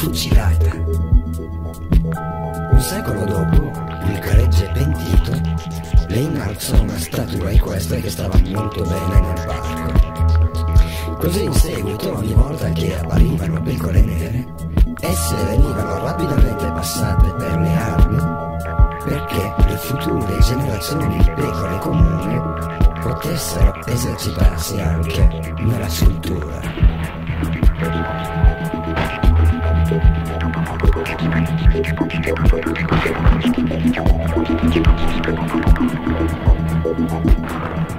fucilata. Un secolo dopo, il gregge pentito le innalzò una statua equestre che stava molto bene nel parco. Così in seguito, ogni volta che apparivano pecore nere, esse venivano rapidamente passate per le armi perché le future generazioni di pecore comuni potessero esercitarsi anche nella scultura.